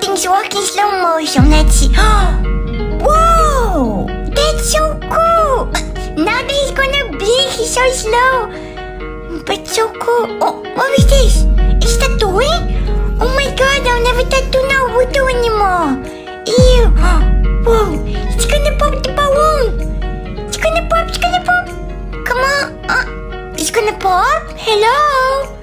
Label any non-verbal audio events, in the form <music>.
things work in slow motion. Let's see. <gasps> Whoa! That's so cool! Now that he's gonna blink, he's so slow. But so cool. Oh, what is this? Is that toy? Oh my god, I'll never tattoo now voodoo anymore. Ew. <gasps> Whoa, it's gonna pop the balloon. It's gonna pop, it's gonna pop. Come on. Uh, it's gonna pop? Hello?